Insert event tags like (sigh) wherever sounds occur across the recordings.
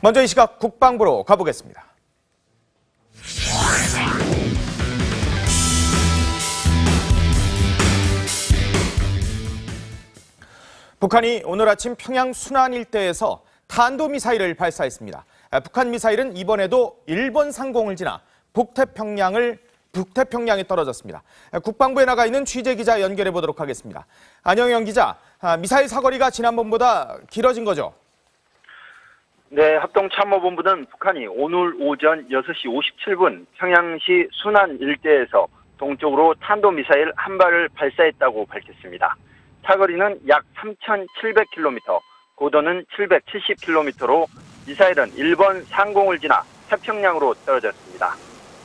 먼저 이 시각 국방부로 가보겠습니다. 북한이 오늘 아침 평양 순안 일대에서 탄도미사일을 발사했습니다. 북한 미사일은 이번에도 일본 상공을 지나 북태평양을 북태평양에 떨어졌습니다. 국방부에 나가 있는 취재 기자 연결해 보도록 하겠습니다. 안영영 기자, 아, 미사일 사거리가 지난번보다 길어진 거죠? 네, 합동참모본부는 북한이 오늘 오전 6시 57분 평양시 순안 일대에서 동쪽으로 탄도미사일 한 발을 발사했다고 밝혔습니다. 사거리는 약 3,700km, 고도는 770km로 미사일은 일본 상공을 지나 태평양으로 떨어졌습니다.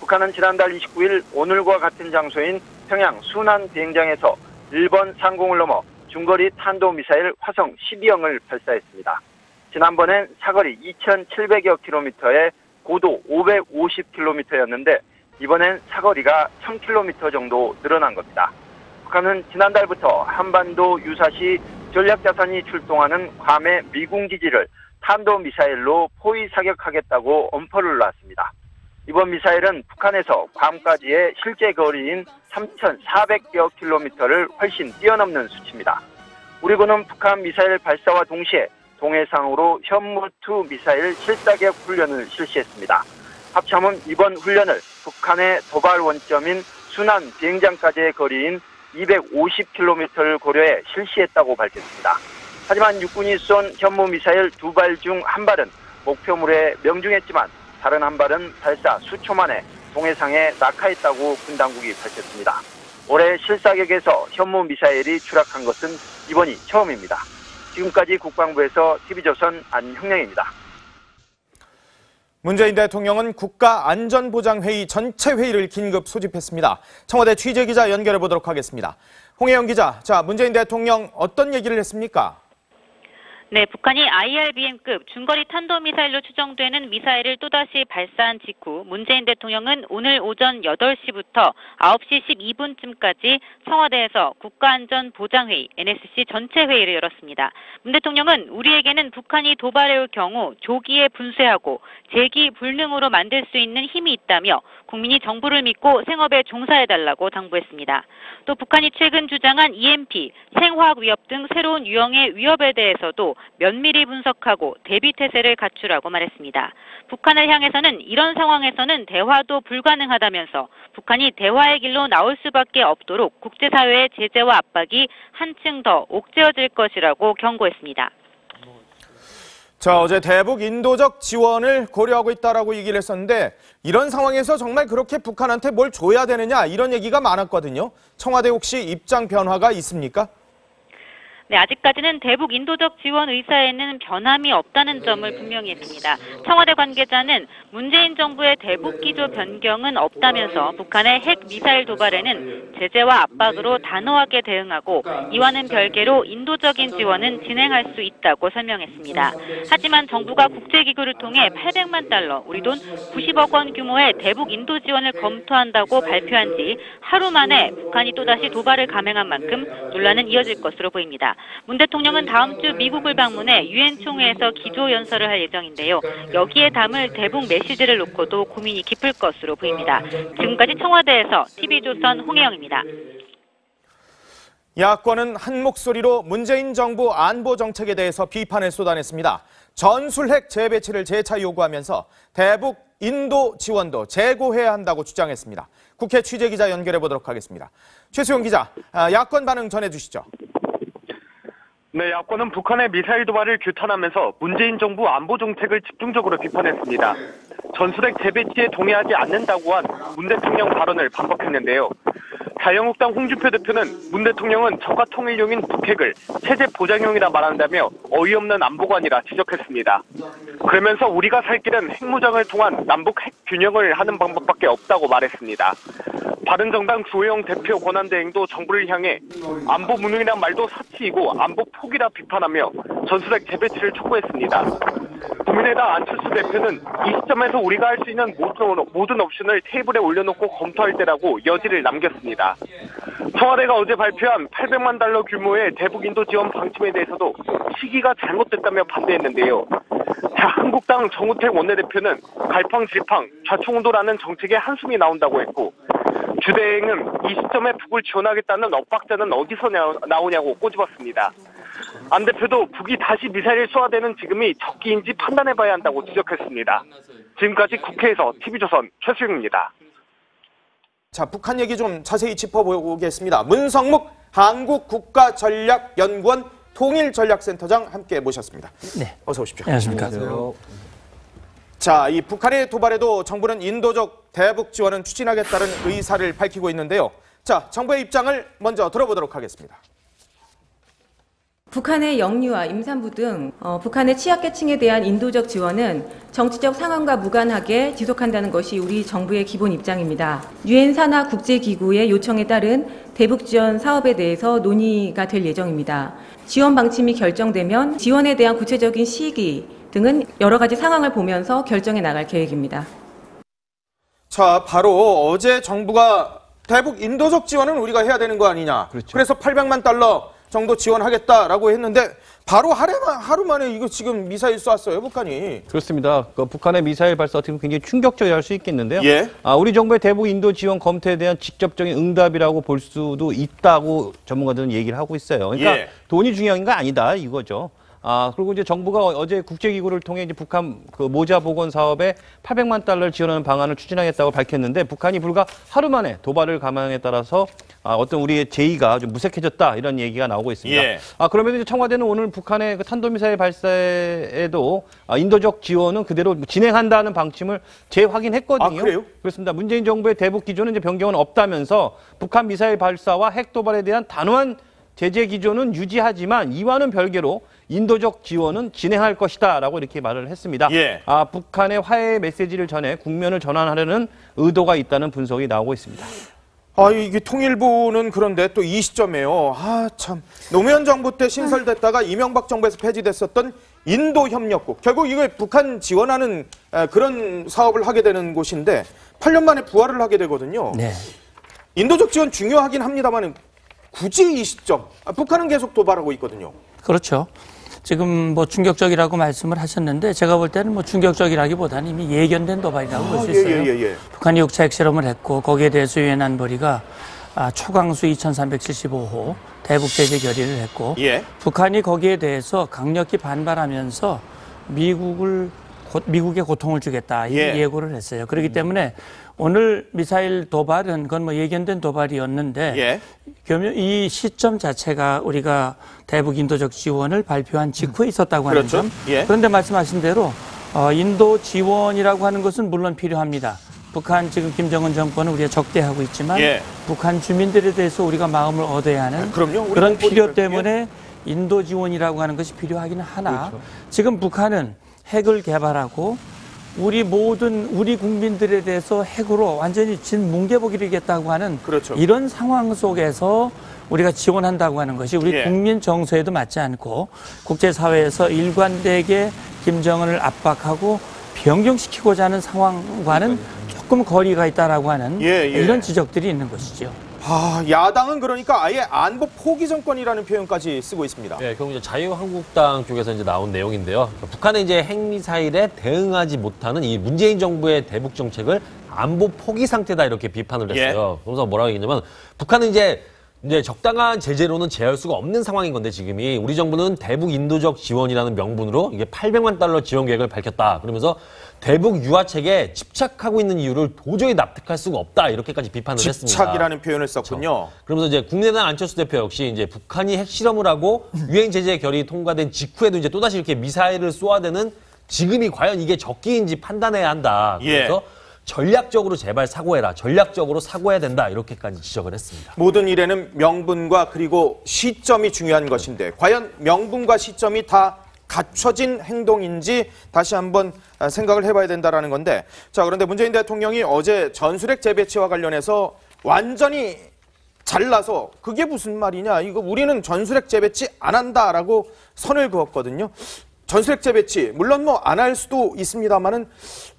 북한은 지난달 29일 오늘과 같은 장소인 평양 순안 비행장에서 일본 상공을 넘어 중거리 탄도미사일 화성 12형을 발사했습니다. 지난번엔 사거리 2,700여 킬로미터에 고도 550킬로미터였는데 이번엔 사거리가 1,000킬로미터 정도 늘어난 겁니다. 북한은 지난달부터 한반도 유사시 전략자산이 출동하는 괌의 미군 기지를 탄도미사일로 포위 사격하겠다고 엄포를 놨습니다. 이번 미사일은 북한에서 괌까지의 실제 거리인 3,400여 킬로미터를 훨씬 뛰어넘는 수치입니다. 우리 군은 북한 미사일 발사와 동시에 동해상으로 현무2 미사일 실사격 훈련을 실시했습니다. 합참은 이번 훈련을 북한의 도발 원점인 순안 비행장까지의 거리인 250km를 고려해 실시했다고 밝혔습니다. 하지만 육군이 쏜 현무 미사일 두 발 중 한 발은 목표물에 명중했지만 다른 한 발은 발사 수초 만에 동해상에 낙하했다고 군 당국이 밝혔습니다. 올해 실사격에서 현무 미사일이 추락한 것은 이번이 처음입니다. 지금까지 국방부에서 TV조선 안형량입니다. 문재인 대통령은 국가안전보장회의 전체 회의를 긴급 소집했습니다. 청와대 취재기자 연결해 보도록 하겠습니다. 홍혜영 기자, 자 문재인 대통령 어떤 얘기를 했습니까? 네, 북한이 IRBM급 중거리 탄도미사일로 추정되는 미사일을 또다시 발사한 직후 문재인 대통령은 오늘 오전 8시부터 9시 12분쯤까지 청와대에서 국가안전보장회의 NSC 전체 회의를 열었습니다. 문 대통령은 우리에게는 북한이 도발해올 경우 조기에 분쇄하고 재기 불능으로 만들 수 있는 힘이 있다며 국민이 정부를 믿고 생업에 종사해달라고 당부했습니다. 또 북한이 최근 주장한 EMP, 생화학 위협 등 새로운 유형의 위협에 대해서도 면밀히 분석하고 대비 태세를 갖추라고 말했습니다. 북한을 향해서는 이런 상황에서는 대화도 불가능하다면서 북한이 대화의 길로 나올 수밖에 없도록 국제사회의 제재와 압박이 한층 더 옥죄어질 것이라고 경고했습니다. 자, 어제 대북 인도적 지원을 고려하고 있다라고 얘기를 했었는데 이런 상황에서 정말 그렇게 북한한테 뭘 줘야 되느냐 이런 얘기가 많았거든요. 청와대 혹시 입장 변화가 있습니까? 네, 아직까지는 대북 인도적 지원 의사에는 변함이 없다는 점을 분명히 했습니다. 청와대 관계자는 문재인 정부의 대북 기조 변경은 없다면서 북한의 핵 미사일 도발에는 제재와 압박으로 단호하게 대응하고 이와는 별개로 인도적인 지원은 진행할 수 있다고 설명했습니다. 하지만 정부가 국제기구를 통해 800만 달러, 우리 돈 90억 원 규모의 대북 인도 지원을 검토한다고 발표한 지 하루 만에 북한이 또다시 도발을 감행한 만큼 논란은 이어질 것으로 보입니다. 문 대통령은 다음 주 미국을 방문해 유엔 총회에서 기조 연설을 할 예정인데요. 여기에 담을 대북 메시지를 놓고도 고민이 깊을 것으로 보입니다. 지금까지 청와대에서 TV조선 홍혜영입니다. 야권은 한 목소리로 문재인 정부 안보 정책에 대해서 비판을 쏟아냈습니다. 전술핵 재배치를 재차 요구하면서 대북 인도 지원도 재고해야 한다고 주장했습니다. 국회 취재기자 연결해 보도록 하겠습니다. 최수영 기자, 아, 야권 반응 전해 주시죠. 네, 야권은 북한의 미사일 도발을 규탄하면서 문재인 정부 안보 정책을 집중적으로 비판했습니다. 전술핵 재배치에 동의하지 않는다고 한 문 대통령 발언을 반박했는데요. 자유한국당 홍준표 대표는 문 대통령은 저가 통일용인 북핵을 체제 보장용이라 말한다며 어이없는 안보관이라 지적했습니다. 그러면서 우리가 살 길은 핵무장을 통한 남북 핵 균형을 하는 방법밖에 없다고 말했습니다. 바른정당 주호영 대표 권한대행도 정부를 향해 안보 무능이란 말도 사치이고 안보 포기라 비판하며 전술핵 재배치를 촉구했습니다. 국민의당 안철수 대표는 이 시점에서 우리가 할 수 있는 모든, 모든 옵션을 테이블에 올려놓고 검토할 때라고 여지를 남겼습니다. 청와대가 어제 발표한 800만 달러 규모의 대북 인도 지원 방침에 대해서도 시기가 잘못됐다며 반대했는데요. 한국당 정우택 원내대표는 갈팡질팡 좌충우돌하는 정책에 한숨이 나온다고 했고 주대행은 이 시점에 북을 지원하겠다는 엇박자는 어디서 나- 나오냐고 꼬집었습니다. 안 대표도 북이 다시 미사일을 쏘아대는 지금이 적기인지 판단해봐야 한다고 지적했습니다. 지금까지 국회에서 TV조선 최수영입니다. 자, 북한 얘기 좀 자세히 짚어보겠습니다. 문성묵 한국국가전략연구원 통일전략센터장 함께 모셨습니다. 네. 어서 오십시오. 안녕하십니까. 자, 이 북한의 도발에도 정부는 인도적 대북 지원은 추진하겠다는 의사를 밝히고 있는데요. 자, 정부의 입장을 먼저 들어보도록 하겠습니다. 북한의 영유아, 임산부 등 어, 북한의 취약계층에 대한 인도적 지원은 정치적 상황과 무관하게 지속한다는 것이 우리 정부의 기본 입장입니다. 유엔 산하 국제기구의 요청에 따른 대북 지원 사업에 대해서 논의가 될 예정입니다. 지원 방침이 결정되면 지원에 대한 구체적인 시기 등은 여러 가지 상황을 보면서 결정해 나갈 계획입니다. 자, 바로 어제 정부가 대북 인도적 지원은 우리가 해야 되는 거 아니냐. 그렇죠. 래서 800만 달러 정도 지원하겠다라고 했는데 바로 하루, 만- 하루 만에 이거 지금 미사일 쐈어요, 북한이. 그렇습니다. 그 북한의 미사일 발사 어떻게 보면 굉장히 충격적이할 수 있겠는데요. 예. 아, 우리 정부의 대북 인도 지원 검토에 대한 직접적인 응답이라고 볼 수도 있다고 전문가들은 얘기를 하고 있어요. 그러니까 예. 돈이 중요한 게 아니다 이거죠. 아, 그리고 이제 정부가 어제 국제기구를 통해 이제 북한 그 모자 복원 사업에 800만 달러를 지원하는 방안을 추진하겠다고 밝혔는데 북한이 불과 하루 만에 도발을 감행에 따라서 아, 어떤 우리의 제의가 좀 무색해졌다 이런 얘기가 나오고 있습니다. 예. 아, 그러면 이제 청와대는 오늘 북한의 그 탄도미사일 발사에도 아, 인도적 지원은 그대로 진행한다는 방침을 재확인했거든요. 아, 그래요? 그렇습니다. 문재인 정부의 대북 기조는 이제 변경은 없다면서 북한 미사일 발사와 핵 도발에 대한 단호한 제재 기조는 유지하지만 이와는 별개로 인도적 지원은 진행할 것이다라고 이렇게 말을 했습니다. 예. 아, 북한의 화해 메시지를 전해 국면을 전환하려는 의도가 있다는 분석이 나오고 있습니다. 아, 이게 통일부는 그런데 또 이 시점에요. 아, 참. 노무현 정부 때 신설됐다가 이명박 정부에서 폐지됐었던 인도 협력국. 결국 이거 북한 지원하는 에, 그런 사업을 하게 되는 곳인데 8년 만에 부활을 하게 되거든요. 네. 인도적 지원 중요하긴 합니다만 굳이 이 시점. 아, 북한은 계속 도발하고 있거든요. 그렇죠. 지금 뭐 충격적이라고 말씀을 하셨는데 제가 볼 때는 뭐 충격적이라기보다는 이미 예견된 도발이라고 볼수 아, 예, 있어요. 예, 예, 예. 북한이 육차 핵실험을 했고 거기에 대해서 유엔 안보리가 아, 초강수 2375호 대북 제재 결의를 했고 예. 북한이 거기에 대해서 강력히 반발하면서 미국을 고- 미국에 고통을 주겠다 이 예. 예고를 했어요. 그렇기 때문에 오늘 미사일 도발은 그건 뭐 예견된 도발이었는데 예. 겸- 이 시점 자체가 우리가 대북 인도적 지원을 발표한 직후에 있었다고 하는 그렇죠. 점. 예. 그런데 말씀하신 대로 어, 인도 지원이라고 하는 것은 물론 필요합니다. 북한 지금 김정은 정권은 우리가 적대하고 있지만 예. 북한 주민들에 대해서 우리가 마음을 얻어야 하는 아, 그럼요. 그런. 필요 때문에 인도 지원이라고 하는 것이 필요하기는 하나 지금 북한은 핵을 개발하고 우리 모든 우리 국민들에 대해서 핵으로 완전히 진 뭉개보기겠다고 하는 그렇죠. 이런 상황 속에서 우리가 지원한다고 하는 것이 우리 예. 국민 정서에도 맞지 않고 국제사회에서 일관되게 김정은을 압박하고 변경시키고자 하는 상황과는 조금 거리가 있다라고 하는 예, 예. 이런 지적들이 있는 것이죠. 아, 야당은 그러니까 아예 안보 포기 정권이라는 표현까지 쓰고 있습니다. 네, 결국 이제 자유한국당 쪽에서 이제 나온 내용인데요. 북한의 이제 핵미사일에 대응하지 못하는 이 문재인 정부의 대북 정책을 안보 포기 상태다 이렇게 비판을 했어요. 그러면서 뭐라고 얘기냐면 북한은 이제 이제 적당한 제재로는 제어할 수가 없는 상황인 건데 지금이 우리 정부는 대북 인도적 지원이라는 명분으로 이게 800만 달러 지원 계획을 밝혔다. 그러면서 대북 유화책에 집착하고 있는 이유를 도저히 납득할 수가 없다 이렇게까지 비판을 했습니다. 집착이라는 표현을 썼군요. 그러면서 이제 국내당 안철수 대표 역시 이제 북한이 핵실험을 하고 유엔 제재 결의 통과된 직후에도 이제 또다시 이렇게 미사일을 쏘아대는 지금이 과연 이게 적기인지 판단해야 한다. 예. 그래서 전략적으로 제발 사고해라. 전략적으로 사고해야 된다. 이렇게까지 지적을 했습니다. 모든 일에는 명분과 그리고 시점이 중요한 것인데 과연 명분과 시점이 다 갖춰진 행동인지 다시 한번 아, 생각을 해봐야 된다라는 건데 자 그런데 문재인 대통령이 어제 전술핵 재배치와 관련해서 완전히 잘라서 그게 무슨 말이냐 이거 우리는 전술핵 재배치 안 한다라고 선을 그었거든요. 전술핵 재배치 물론 뭐 안 할 수도 있습니다만은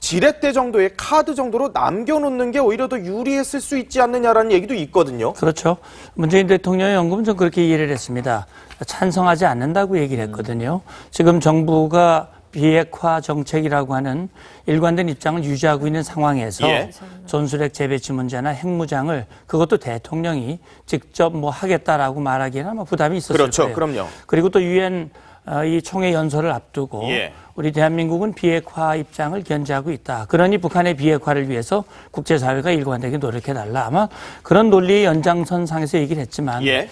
지렛대 정도의 카드 정도로 남겨놓는 게 오히려 더 유리했을 수 있지 않느냐라는 얘기도 있거든요. 그렇죠. 문재인 대통령의 연금은 좀 그렇게 이해를 했습니다. 찬성하지 않는다고 얘기를 했거든요. 지금 정부가 비핵화 정책이라고 하는 일관된 입장을 유지하고 있는 상황에서 예. 전술핵 재배치 문제나 핵무장을 그것도 대통령이 직접 뭐 하겠다라고 말하기에는 아마 부담이 있었을 그렇죠. 거예요. 그럼요. 그리고 또 유엔 어, 이 총회 연설을 앞두고 예. 우리 대한민국은 비핵화 입장을 견지하고 있다. 그러니 북한의 비핵화를 위해서 국제사회가 일관되게 노력해달라. 아마 그런 논리의 연장선상에서 얘기를 했지만 예.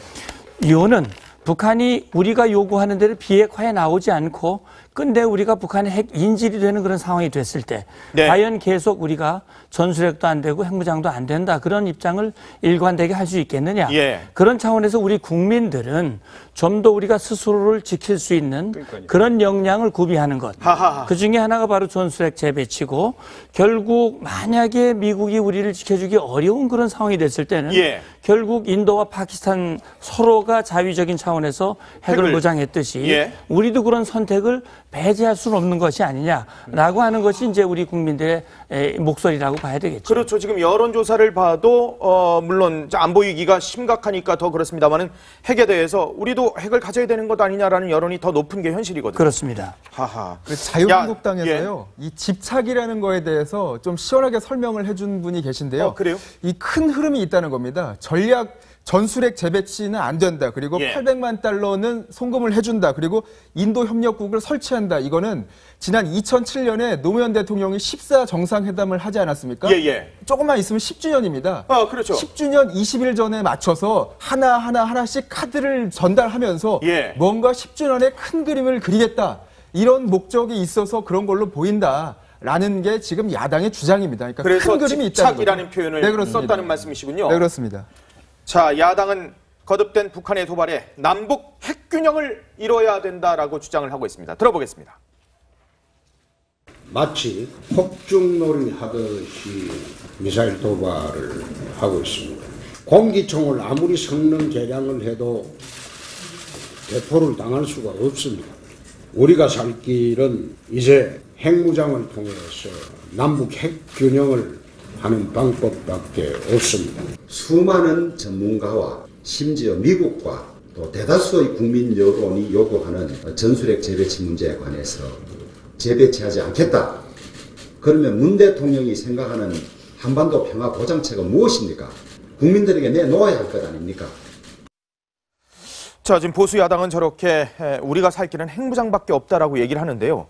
이유는 북한이 우리가 요구하는 대로 비핵화에 나오지 않고 근데 우리가 북한의 핵 인질이 되는 그런 상황이 됐을 때 네. 과연 계속 우리가 전술핵도 안 되고 핵무장도 안 된다 그런 입장을 일관되게 할 수 있겠느냐 예. 그런 차원에서 우리 국민들은 좀 더 우리가 스스로를 지킬 수 있는 그런 역량을 구비하는 것. 하하하. 그 중에 하나가 바로 전술핵 재배치고 결국 만약에 미국이 우리를 지켜주기 어려운 그런 상황이 됐을 때는 예. 결국 인도와 파키스탄 서로가 자위적인 차원에서 핵을 핵을. 무장했듯이 예. 우리도 그런 선택을 배제할 수는 없는 것이 아니냐라고 하는 것이 이제 우리 국민들의 에, 목소리라고 봐야 되겠죠. 그렇죠. 지금 여론조사를 봐도 어, 물론 안보 위기가 심각하니까 더 그렇습니다만은 핵에 대해서 우리도 핵을 가져야 되는 것 아니냐라는 여론이 더 높은 게 현실이거든요. 그렇습니다. 하하. 그 자유한국당에서요 이 집착이라는 거에 대해서 좀 시원하게 설명을 해준 분이 계신데요. 어, 그래요? 이 큰 흐름이 있다는 겁니다. 전략 전술핵 재배치는 안 된다. 그리고 예. 800만 달러는 송금을 해준다. 그리고 인도 협력국을 설치한다. 이거는 지난 2007년에 노무현 대통령이 14 정상회담을 하지 않았습니까? 예, 예. 조금만 있으면 10주년입니다. 아, 그렇죠. 10주년 20일 전에 맞춰서 하나 하나 하나씩 카드를 전달하면서 예. 뭔가 10주년의 큰 그림을 그리겠다 이런 목적이 있어서 그런 걸로 보인다. 라는 게 지금 야당의 주장입니다. 그러니까 그래서 큰 그림이 있다는 거죠. 표현을 네. 썼다는 말씀이시군요. 네, 그렇습니다. 자, 야당은 거듭된 북한의 도발에 남북 핵균형을 이뤄야 된다라고 주장을 하고 있습니다. 들어보겠습니다. 마치 폭죽놀이 하듯이 미사일 도발을 하고 있습니다. 공기총을 아무리 성능 개량을 해도 대포를 당할 수가 없습니다. 우리가 살 길은 이제 핵무장을 통해서 남북 핵균형을 하는 방법밖에 없습니다. 수많은 전문가와 심지어 미국과 또 대다수의 국민 여론이 요구하는 전술핵 재배치 문제에 관해서 재배치하지 않겠다. 그러면 문 대통령이 생각하는 한반도 평화 보장책은 무엇입니까? 국민들에게 내놓아야 할 것 아닙니까? 자, 지금 보수 야당은 저렇게 에, 우리가 살 길은 핵무장밖에 없다라고 얘기를 하는데요.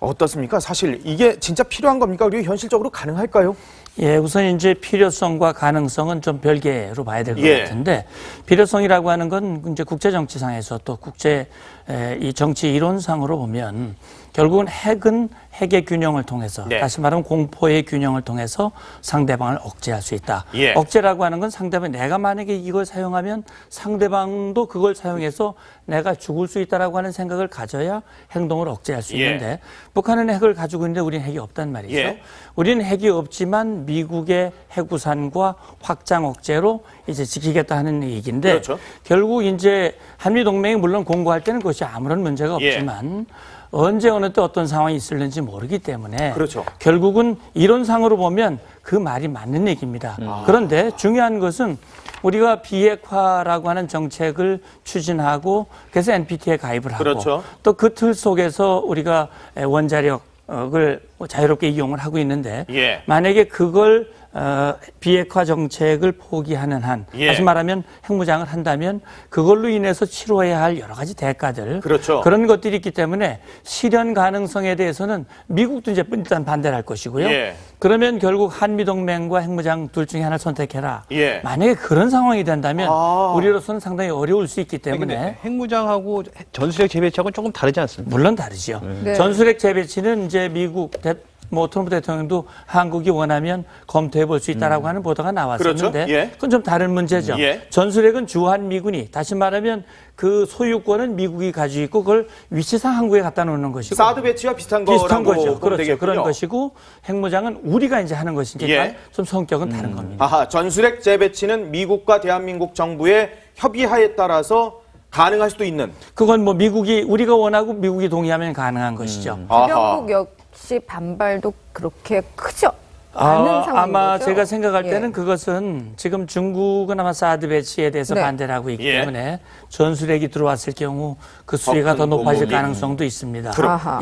어떻습니까? 사실 이게 진짜 필요한 겁니까? 그리고 현실적으로 가능할까요? 예, 우선 이제 필요성과 가능성은 좀 별개로 봐야 될것 예. 같은데 필요성이라고 하는 건 이제 국제 정치상에서 또 국제 에, 이 정치 이론상으로 보면 결국은 핵은 핵의 균형을 통해서 네. 다시 말하면 공포의 균형을 통해서 상대방을 억제할 수 있다. 예. 억제라고 하는 건 상대방 내가 만약에 이걸 사용하면 상대방도 그걸 사용해서 내가 죽을 수 있다라고 하는 생각을 가져야 행동을 억제할 수 예. 있는데 북한은 핵을 가지고 있는데 우리는 핵이 없단 말이죠. 예. 우리는 핵이 없지만 미국의 핵우산과 확장 억제로 이제 지키겠다 하는 얘기인데 그렇죠. 결국 이제 한미 동맹이 물론 공고할 때는 그것이 아무런 문제가 예. 없지만 언제 어느 때 어떤 상황이 있을는지 모르기 때문에 그렇죠. 결국은 이론상으로 보면 그 말이 맞는 얘기입니다. 음. 그런데 중요한 것은 우리가 비핵화라고 하는 정책을 추진하고 그래서 NPT에 가입을 하고 그렇죠. 또그 틀 속에서 우리가 원자력을 자유롭게 이용을 하고 있는데 예. 만약에 그걸 어, 비핵화 정책을 포기하는 한 예. 다시 말하면 핵무장을 한다면 그걸로 인해서 치러야 할 여러 가지 대가들 그렇죠. 런 것들이 있기 때문에 실현 가능성에 대해서는 미국도 이제 일단 반대를 할 것이고요. 예. 그러면 결국 한미 동맹과 핵무장 둘 중에 하나를 선택해라. 예. 만약에 그런 상황이 된다면 아. 우리로서는 상당히 어려울 수 있기 때문에 핵무장하고 전술핵 재배치하고는 조금 다르지 않습니까? 물론 다르죠. 네. 전술핵 재배치는 이제 미국 대, 뭐 트럼프 대통령도 한국이 원하면 검토해 볼 수 있다라고 하는 보도가 나왔었는데 그렇죠. 예. 그건 좀 다른 문제죠. 예. 전술핵은 주한 미군이 다시 말하면 그 소유권은 미국이 가지고 있고 그걸 위치상 한국에 갖다 놓는 것이고 사드 배치와 비슷한 비슷한 거죠. 그렇죠. 되겠군요. 그런 것이고 핵무장은 우리가 이제 하는 것이니까 예. 좀 성격은 다른 겁니다. 아하, 전술핵 재배치는 미국과 대한민국 정부의 협의하에 따라서 가능할 수도 있는. 그건 뭐 미국이 우리가 원하고 미국이 동의하면 가능한 것이죠. 아하. 최경국 역 시 반발도 그렇게 크죠. 아, 아마 거죠? 제가 생각할 예. 때는 그것은 지금 중국은 아마 사드 배치에 대해서 네. 반대를 하고 있기 예. 때문에 전술핵이 들어왔을 경우 그 수위가 더 높아질 가능성도 있습니다.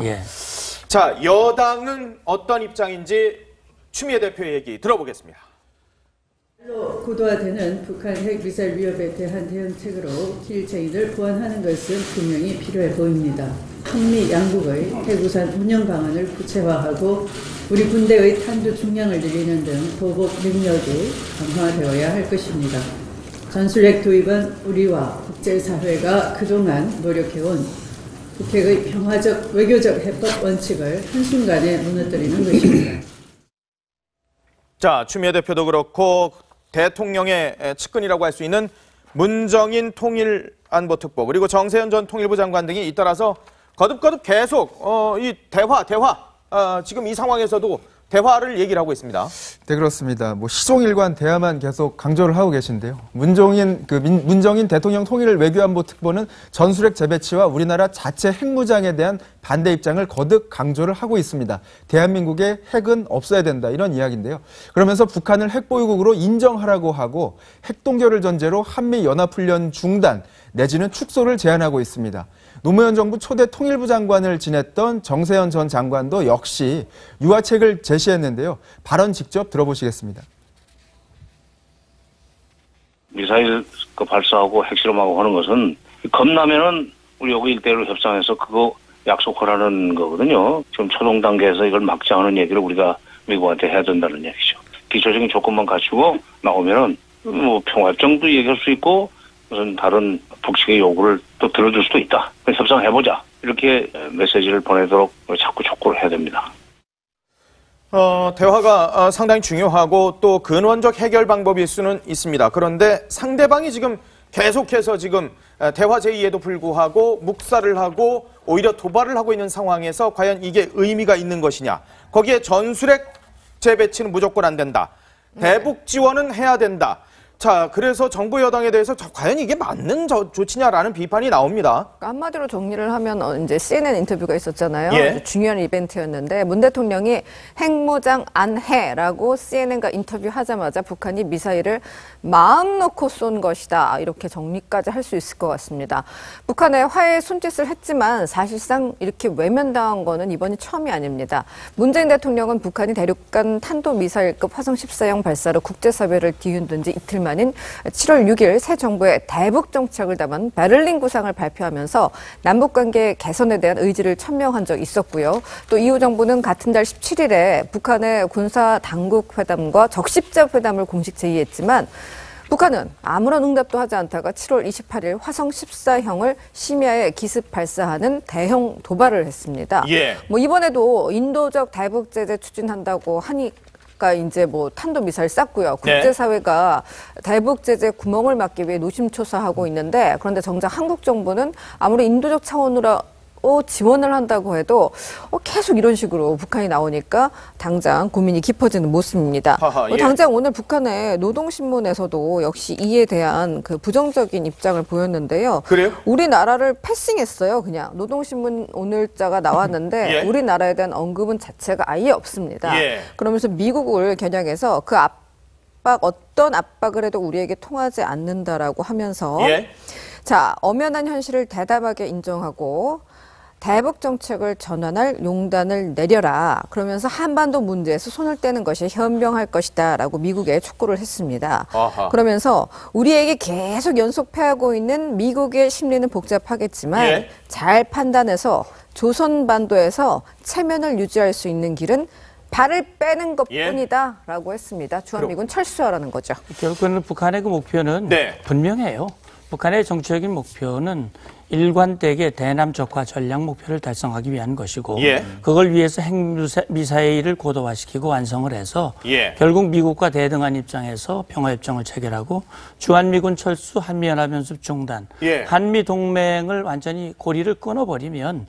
예. 자, 여당은 어떤 입장인지 추미애 대표의 얘기 들어보겠습니다. 고도화되는 북한 핵 미사일 위협에 대한 대응책으로 킬체인을 보완하는 것은 분명히 필요해 보입니다. 한미 양국의 핵우산 운영 방안을 구체화하고 우리 군대의 탄두 중량을 늘리는 등 보복 능력이 강화되어야 할 것입니다. 전술핵 도입은 우리와 국제사회가 그동안 노력해온 북핵의 평화적 외교적 해법 원칙을 한순간에 무너뜨리는 것입니다. 자, 추미애 대표도 그렇고 대통령의 에, 측근이라고 할 수 있는 문정인 통일안보특보 그리고 정세현 전 통일부 장관 등이 잇따라서 거듭거듭 계속 어, 이 대화, 대화 어, 지금 이 상황에서도 대화를 얘기를 하고 있습니다. 네 그렇습니다. 뭐 시종일관 대화만 계속 강조를 하고 계신데요. 문종인 그 민- 문정인 대통령 통일 외교안보 특보는 전술핵 재배치와 우리나라 자체 핵무장에 대한 반대 입장을 거듭 강조를 하고 있습니다. 대한민국의 핵은 없어야 된다 이런 이야기인데요. 그러면서 북한을 핵 보유국으로 인정하라고 하고 핵 동결을 전제로 한미 연합 훈련 중단 내지는 축소를 제안하고 있습니다. 노무현 정부 초대 통일부 장관을 지냈던 정세현 전 장관도 역시 유화책을 제시했는데요. 발언 직접 들어보시겠습니다. 미사일 그 발사하고 핵실험하고 하는 것은 겁나면은 우리 여기 일대로 협상해서 그거 약속하라는 거거든요. 지금 초동 단계에서 이걸 막자하는 얘기를 우리가 미국한테 해야 된다는 얘기죠. 기초적인 조건만 갖추고 나오면은 뭐 평화협정도 얘기할 수 있고 무슨 다른 북측의 요구를 또 들어줄 수도 있다. 협상해보자. 이렇게 메시지를 보내도록 자꾸 촉구를 해야 됩니다. 어, 대화가 어, 상당히 중요하고 또 근원적 해결 방법일 수는 있습니다. 그런데 상대방이 지금 계속해서 지금 어, 대화 제의에도 불구하고 묵살을 하고 오히려 도발을 하고 있는 상황에서 과연 이게 의미가 있는 것이냐. 거기에 전술핵 재배치는 무조건 안 된다. 대북 지원은 해야 된다. 자, 그래서 정부 여당에 대해서 저- 과연 이게 맞는 저- 조치냐라는 비판이 나옵니다. 그러니까 한마디로 정리를 하면 어, 이제 CNN 인터뷰가 있었잖아요. 예. 중요한 이벤트였는데 문 대통령이 핵무장 안 해라고 CNN과 인터뷰하자마자 북한이 미사일을 마음 놓고 쏜 것이다 이렇게 정리까지 할 수 있을 것 같습니다. 북한의 화해 손짓을 했지만 사실상 이렇게 외면당한 거는 이번이 처음이 아닙니다. 문재인 대통령은 북한이 대륙간 탄도 미사일급 화성 14형 발사로 국제사회를 뒤흔든 지 이틀 만인 7월 6일 새 정부의 대북 정책을 담은 베를린 구상을 발표하면서 남북 관계 개선에 대한 의지를 천명한 적이 있었고요. 또 이후 정부는 같은 달 17일에 북한의 군사 당국 회담과 적십자 회담을 공식 제의했지만 북한은 아무런 응답도 하지 않다가 7월 28일 화성 14형을 심야에 기습 발사하는 대형 도발을 했습니다. 예. 뭐 이번에도 인도적 대북 제재 추진한다고 하 니까 이제 뭐 탄도 미사일 쐈고요. 네. 국제 사회가 대북 제재 구멍을 막기 위해 노심초사하고 있는데 그런데 정작 한국 정부는 아무리 인도적 차원으로 어, 지원을 한다고 해도 어, 계속 이런 식으로 북한이 나오니까 당장 고민이 깊어지는 모습입니다. 하하, 어, 예. 당장 오늘 북한의 노동신문에서도 역시 이에 대한 그 부정적인 입장을 보였는데요. 그래요? 우리나라를 패싱했어요. 그냥 노동신문 오늘자가 나왔는데 (laughs) 예. 우리나라에 대한 언급은 자체가 아예 없습니다. 예. 그러면서 미국을 겨냥해서 그 압박 어떤 압박을 해도 우리에게 통하지 않는다라고 하면서 예. 자 엄연한 현실을 대담하게 인정하고 대북 정책을 전환할 용단을 내려라. 그러면서 한반도 문제에서 손을 떼는 것이 현명할 것이다라고 미국에 촉구를 했습니다. 아하. 그러면서 우리에게 계속 연속 패하고 있는 미국의 심리는 복잡하겠지만 예. 잘 판단해서 조선 반도에서 체면을 유지할 수 있는 길은 발을 빼는 예. 것뿐이다라고 했습니다. 주한미군 철수하라는 거죠. 결국에는 북한의 그 목표는 네. 분명해요. 북한의 정치적인 목표는 일관되게 대남 적화 전략 목표를 달성하기 위한 것이고 예. 그걸 위해서 핵미사일을 고도화시키고 완성을 해서 예. 결국 미국과 대등한 입장에서 평화협정을 체결하고 주한미군 철수, 한미연합연습 중단, 예. 한미 동맹을 완전히 고리를 끊어버리면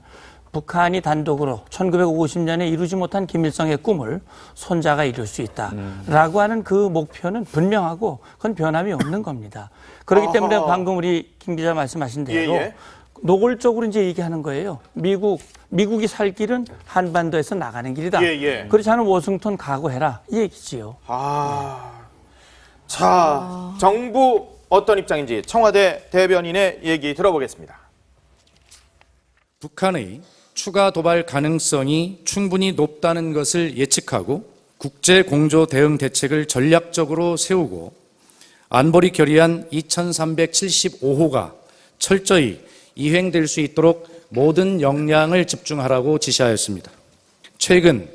북한이 단독으로 1950년에 이루지 못한 김일성의 꿈을 손자가 이룰 수 있다라고 하는 그 목표는 분명하고 그건 변함이 없는 겁니다. 그렇기 아하. 때문에 방금 우리 김 기자 말씀하신 대로 예, 예. 노골적으로 이제 얘기하는 거예요. 미국 미국이 살 길은 한반도에서 나가는 길이다. 예, 예. 그렇지 않으면 워싱턴 각오해라 이 얘기지요. 아, 자, 정부 어떤 입장인지 청와대 대변인의 얘기 들어보겠습니다. 북한의 추가 도발 가능성이 충분히 높다는 것을 예측하고 국제 공조 대응 대책을 전략적으로 세우고 안보리 결의안 2375호가 철저히 이행될 수 있도록 모든 역량을 집중하라고 지시하였습니다. 최근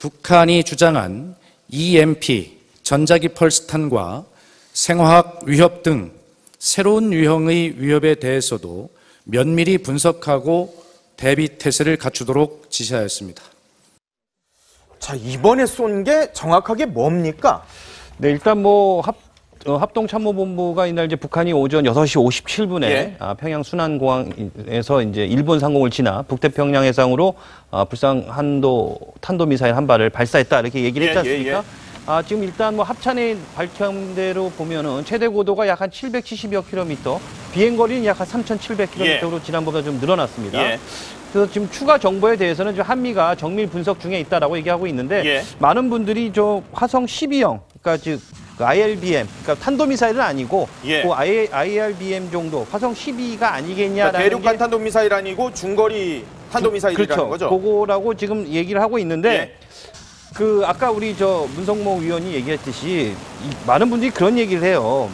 북한이 주장한 EMP, 전자기 펄스탄과 생화학 위협 등 새로운 유형의 위협에 대해서도 면밀히 분석하고 대비 태세를 갖추도록 지시하였습니다. 자, 이번에 쏜 게 정확하게 뭡니까? 네, 일단 뭐 합, 어, 합동참모본부가 이날 이제 북한이 오전 6시 57분에 예. 아, 평양 순안공항에서 이제 일본 상공을 지나 북태평양 해상으로 아, 불상 한도 탄도 미사일 한 발을 발사했다 이렇게 얘기를 했지 예, 예, 않습니까? 아, 지금 일단 뭐 합찬의 밝힌 대로 보면은 최대 고도가 약 한 770여 킬로미터, 비행 거리는 약 한 3,700킬로미터로 지난보다 좀 늘어났습니다. 예. 그래서 지금 추가 정보에 대해서는 지금 한미가 정밀 분석 중에 있다라고 얘기하고 있는데 예. 많은 분들이 저 화성 12형, 그러니까 즉 IRBM, 그러니까 탄도미사일은 아니고 예. 그 IRBM 정도, 화성 12가 아니겠냐라는 그러니까 대륙간 게 탄도미사일 아니고 중거리 탄도미사일이라는 그렇죠. 거죠? 그거라고 지금 얘기를 하고 있는데 예. 그 아까 우리 저 문성모 위원이 얘기했듯이 이 많은 분들이 그런 얘기를 해요.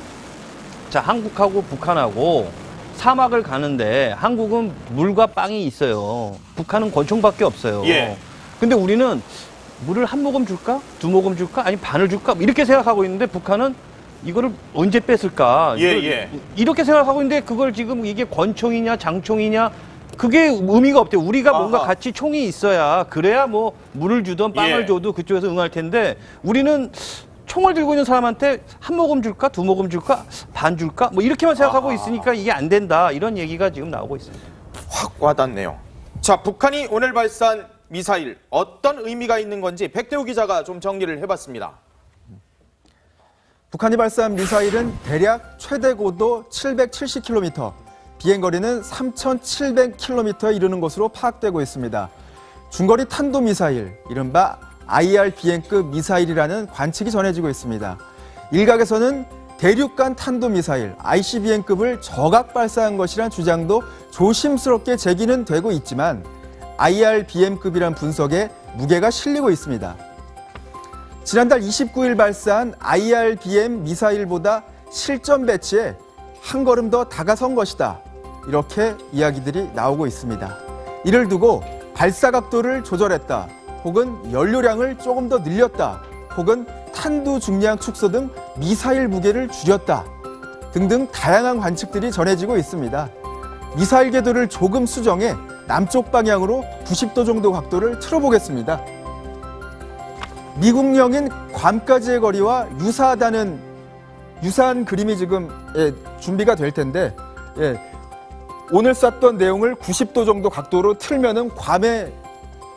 자, 한국하고 북한하고 사막을 가는데 한국은 물과 빵이 있어요. 북한은 권총밖에 없어요. 예. 근데 우리는 물을 한 모금 줄까? 두 모금 줄까? 아니 반을 줄까? 이렇게 생각하고 있는데 북한은 이거를 언제 뺐을까? 예, 예. 이렇게 생각하고 있는데 그걸 지금 이게 권총이냐 장총이냐 그게 의미가 없대요. 우리가 뭔가 아하. 같이 총이 있어야 그래야 뭐 물을 주든 빵을 예. 줘도 그쪽에서 응할 텐데 우리는 총을 들고 있는 사람한테 한 모금 줄까 두 모금 줄까 반 줄까 뭐 이렇게만 생각하고 있으니까 이게 안 된다 이런 얘기가 지금 나오고 있습니다. 확 와닿네요. 자, 북한이 오늘 발사한 미사일 어떤 의미가 있는 건지 백대우 기자가 좀 정리를 해봤습니다. 북한이 발사한 미사일은 대략 최대 고도 770km, 비행 거리는 3,700km에 이르는 것으로 파악되고 있습니다. 중거리 탄도 미사일, 이른바 IRBM급 미사일이라는 관측이 전해지고 있습니다. 일각에서는 대륙간 탄도 미사일 ICBM급을 저각 발사한 것이란 주장도 조심스럽게 제기는 되고 있지만 IRBM급이란 분석에 무게가 실리고 있습니다. 지난달 29일 발사한 IRBM 미사일보다 실전 배치에 한 걸음 더 다가선 것이다. 이렇게 이야기들이 나오고 있습니다. 이를 두고 발사 각도를 조절했다. 혹은 연료량을 조금 더 늘렸다. 혹은 탄두 중량 축소 등 미사일 무게를 줄였다. 등등 다양한 관측들이 전해지고 있습니다. 미사일 궤도를 조금 수정해 남쪽 방향으로 90도 정도 각도를 틀어보겠습니다. 미국령인 괌까지의 거리와 유사하다는 유사한 그림이 지금 예, 준비가 될 텐데 예, 오늘 쐈던 내용을 90도 정도 각도로 틀면은 괌에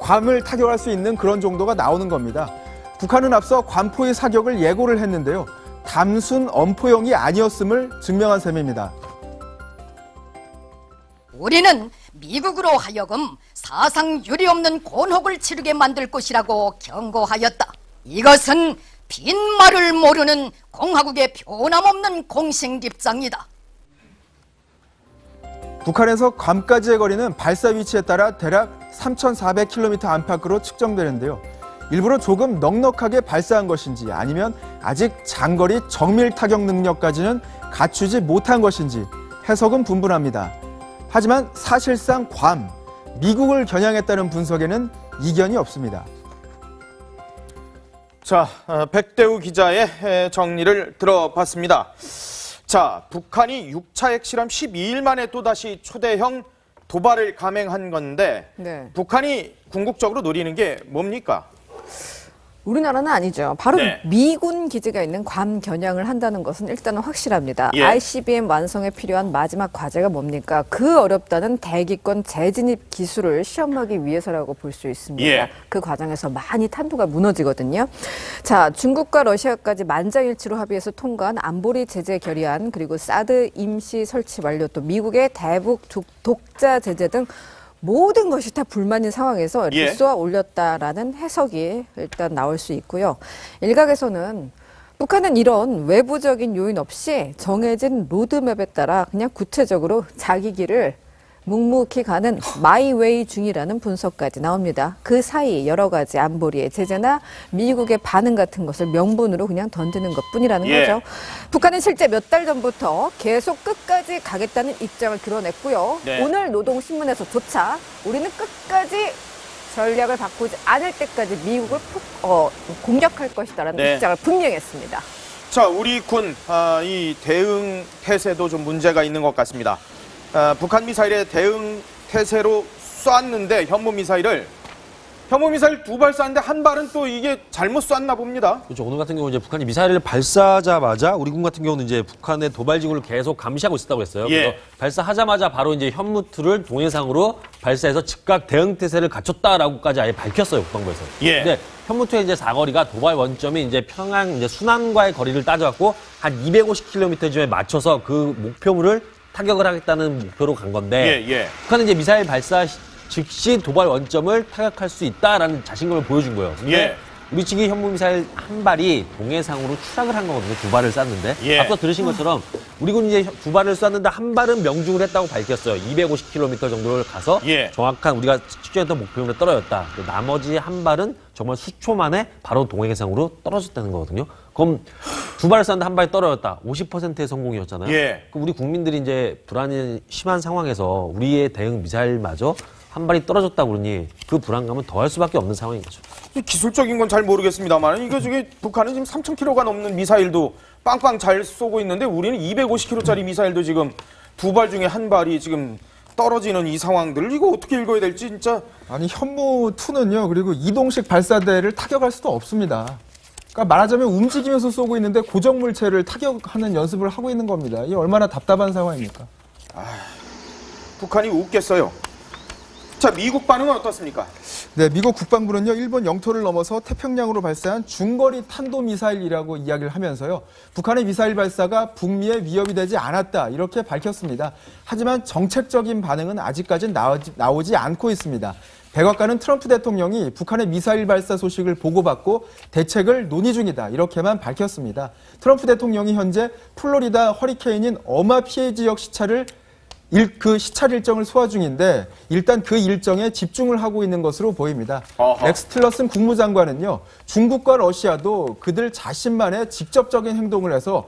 괌을 타격할 수 있는 그런 정도가 나오는 겁니다. 북한은 앞서 괌포의 사격을 예고를 했는데요. 단순 엄포형이 아니었음을 증명한 셈입니다. 우리는 미국으로 하여금 사상 유리 없는 곤혹을 치르게 만들 것이라고 경고하였다. 이것은 빈말을 모르는 공화국의 변함없는 공식 입장이다. 북한에서 괌까지의 거리는 발사 위치에 따라 대략 3,400km 안팎으로 측정되는데요. 일부러 조금 넉넉하게 발사한 것인지 아니면 아직 장거리 정밀 타격 능력까지는 갖추지 못한 것인지 해석은 분분합니다. 하지만 사실상 괌, 미국을 겨냥했다는 분석에는 이견이 없습니다. 자, 어, 백대우 기자의 에, 정리를 들어봤습니다. 자, 북한이 6차 핵실험 12일 만에 또다시 초대형 도발을 감행한 건데 네. 북한이 궁극적으로 노리는 게 뭡니까? 우리나라는 아니죠. 바로 네. 미군 기지가 있는 괌 겨냥을 한다는 것은 일단은 확실합니다. 예. ICBM 완성에 필요한 마지막 과제가 뭡니까? 그 어렵다는 대기권 재진입 기술을 시험하기 위해서라고 볼 수 있습니다. 예. 그 과정에서 많이 탄도가 무너지거든요. 자, 중국과 러시아까지 만장일치로 합의해서 통과한 안보리 제재 결의안 그리고 사드 임시 설치 완료 또 미국의 대북 독- 독자 제재 등 모든 것이 다 불만인 상황에서 이렇게 예. 쏘아 올렸다라는 해석이 일단 나올 수 있고요. 일각에서는 북한은 이런 외부적인 요인 없이 정해진 로드맵에 따라 그냥 구체적으로 자기 길을 묵묵히 가는 my way 중이라는 분석까지 나옵니다. 그 사이 여러 가지 안보리의 제재나 미국의 반응 같은 것을 명분으로 그냥 던지는 것 뿐이라는 예. 거죠. 북한은 실제 몇 달 전부터 계속 끝까지 가겠다는 입장을 드러냈고요. 네. 오늘 노동신문에서조차 우리는 끝까지 전략을 바꾸지 않을 때까지 미국을 푹, 어, 공격할 것이다라는 네. 입장을 분명히 했습니다. 자, 우리 군, 아, 이 대응 태세도 좀 문제가 있는 것 같습니다. 아, 북한 미사일의 대응 태세로 쐈는데 현무 미사일을 현무 미사일 두 발 쐈는데 한 발은 또 이게 잘못 쐈나 봅니다. 그렇죠. 오늘 같은 경우 이제 북한이 미사일을 발사하자마자 우리 군 같은 경우는 이제 북한의 도발 지구를 계속 감시하고 있었다고 했어요. 예. 그래서 발사하자마자 바로 이제 현무투를 동해상으로 발사해서 즉각 대응 태세를 갖췄다라고까지 아예 밝혔어요 국방부에서. 예. 근데 현무투의 이제 사거리가 도발 원점이 이제 평양 이제 순안과의 거리를 따져갖고 한 250km쯤에 맞춰서 그 목표물을 타격을 하겠다는 목표로 간 건데 예, 예. 북한은 이제 미사일 발사 시- 즉시 도발 원점을 타격할 수 있다라는 자신감을 보여준 거예요. 근데 예. 우리 측이 현무 미사일 한 발이 동해상으로 추락을 한 거거든요. 두 발을 쐈는데. 예. 앞서 들으신 것처럼 우리 군이 이제 두 발을 쐈는데 한 발은 명중을 했다고 밝혔어요. 250km 정도를 가서 예. 정확한 우리가 측정했던 목표물에 떨어졌다. 그 나머지 한 발은 정말 수초 만에 바로 동해상으로 떨어졌다는 거거든요. 그럼 두 발을 쐈는데 한 발이 떨어졌다. 50%의 성공이었잖아요. 예. 그 우리 국민들이 이제 불안이 심한 상황에서 우리의 대응 미사일마저 한 발이 떨어졌다 그러니 그 불안감은 더할 수밖에 없는 상황인 거죠. 이 기술적인 건 잘 모르겠습니다만 이거 저기 북한은 지금 3,000km가 넘는 미사일도 빵빵 잘 쏘고 있는데 우리는 250km짜리 미사일도 지금 두 발 중에 한 발이 지금 떨어지는 이 상황들 이거 어떻게 읽어야 될지 진짜 아니 현무 2는요 그리고 이동식 발사대를 타격할 수도 없습니다. 그러니까 말하자면 움직이면서 쏘고 있는데 고정 물체를 타격하는 연습을 하고 있는 겁니다. 이게 얼마나 답답한 상황입니까? 북한이 웃겠어요. 자, 미국 반응은 어떻습니까? 네, 미국 국방부는요, 일본 영토를 넘어서 태평양으로 발사한 중거리 탄도미사일이라고 이야기를 하면서요, 북한의 미사일 발사가 북미에 위협이 되지 않았다, 이렇게 밝혔습니다. 하지만 정책적인 반응은 아직까지는 나오지, 나오지 않고 있습니다. 백악관은 트럼프 대통령이 북한의 미사일 발사 소식을 보고받고 대책을 논의 중이다, 이렇게만 밝혔습니다. 트럼프 대통령이 현재 플로리다 허리케인인 어마 피해 지역 시차를 일, 그 시찰 일정을 소화 중인데 일단 그 일정에 집중을 하고 있는 것으로 보입니다. 어허. 렉스 틸러슨 국무장관은요, 중국과 러시아도 그들 자신만의 직접적인 행동을 해서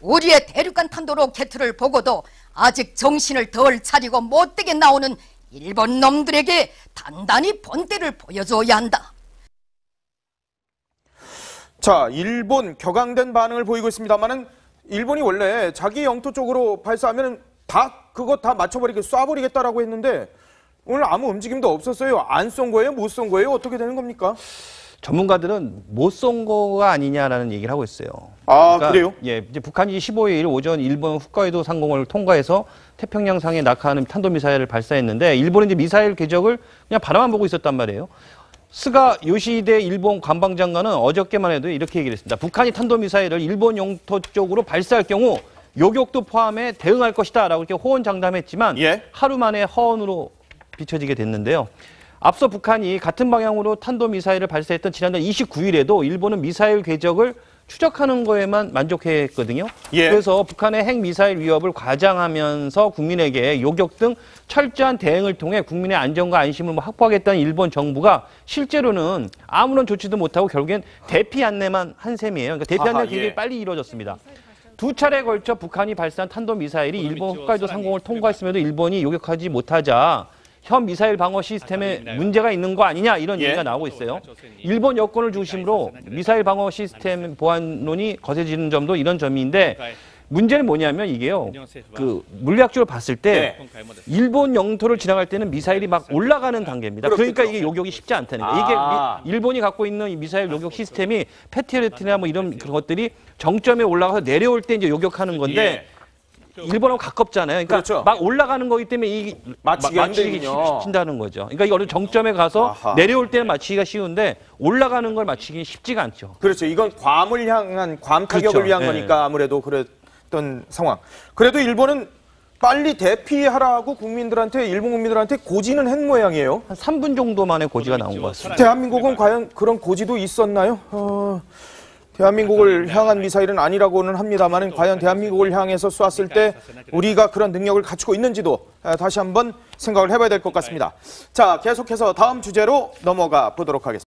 우리의 대륙간 탄도 로켓을 보고도 아직 정신을 덜 차리고 못되게 나오는 일본 놈들에게 단단히 본때를 보여줘야 한다. 자, 일본 격앙된 반응을 보이고 있습니다만은 일본이 원래 자기 영토 쪽으로 발사하면 다 그거 다 맞춰버리게 쏴버리겠다라고 했는데 오늘 아무 움직임도 없었어요. 안 쏜 거예요? 못 쏜 거예요? 어떻게 되는 겁니까? 전문가들은 못 쏜 거가 아니냐라는 얘기를 하고 있어요. 아, 그래요? 예, 이제 북한이 15일 오전 일본 홋카이도 상공을 통과해서 태평양상에 낙하하는 탄도미사일을 발사했는데 일본은 이제 미사일 궤적을 그냥 바라만 보고 있었단 말이에요. 스가 요시히데 일본 관방장관은 어저께만 해도 이렇게 얘기를 했습니다. 북한이 탄도미사일을 일본 영토 쪽으로 발사할 경우 요격도 포함해 대응할 것이다 라고 이렇게 호언장담했지만 하루 만에 허언으로 비춰지게 됐는데요. 앞서 북한이 같은 방향으로 탄도미사일을 발사했던 지난달 29일에도 일본은 미사일 궤적을 추적하는 거에만 만족했거든요. 예. 그래서 북한의 핵 미사일 위협을 과장하면서 국민에게 요격 등 철저한 대응을 통해 국민의 안전과 안심을 뭐 확보하겠다는 일본 정부가 실제로는 아무런 조치도 못하고 결국엔 대피 안내만 한 셈이에요. 그러니까 대피 안내가 굉장히 예. 빨리 이루어졌습니다. 두 차례에 걸쳐 북한이 발사한 탄도미사일이 일본 홋카이도 상공을 통과했음에도 일본이 요격하지 못하자 현 미사일 방어 시스템에 문제가 있는 거 아니냐 이런 예. 얘기가 나오고 있어요. 일본 여권을 중심으로 미사일 방어 시스템 보안론이 거세지는 점도 이런 점인데 문제는 뭐냐면 이게요. 그 물리학적으로 봤을 때 일본 영토를 지나갈 때는 미사일이 막 올라가는 단계입니다. 그러니까 이게 요격이 쉽지 않다는 거예요. 이게 아. 미- 일본이 갖고 있는 이 미사일 요격 시스템이 패트리어트나 뭐 이런 그런 것들이 정점에 올라가서 내려올 때 이제 요격하는 건데 일본하고 가깝잖아요. 그러니까 그렇죠. 막 올라가는 거기 때문에 이 맞추기. 쉽다는 거죠. 그러니까 이 어느 정점에 가서 아하. 내려올 때는 맞추기가 쉬운데 올라가는 걸 맞추기 쉽지가 않죠. 그렇죠. 이건 괌을 향한 괌 타격을 그렇죠. 위한 예. 거니까 아무래도 그랬던 상황. 그래도 일본은 빨리 대피하라고 국민들한테 일본 국민들한테 고지는 한 모양이에요. 한 3분 정도 만에 고지가 나온 것 같습니다. 대한민국은 과연 그런 고지도 있었나요? 어, 대한민국을 향한 미사일은 아니라고는 합니다만 과연 대한민국을 향해서 쏘았을 때 우리가 그런 능력을 갖추고 있는지도 아, 다시 한번 생각을 해봐야 될 것 같습니다. 자, 계속해서 다음 주제로 넘어가 보도록 하겠습니다.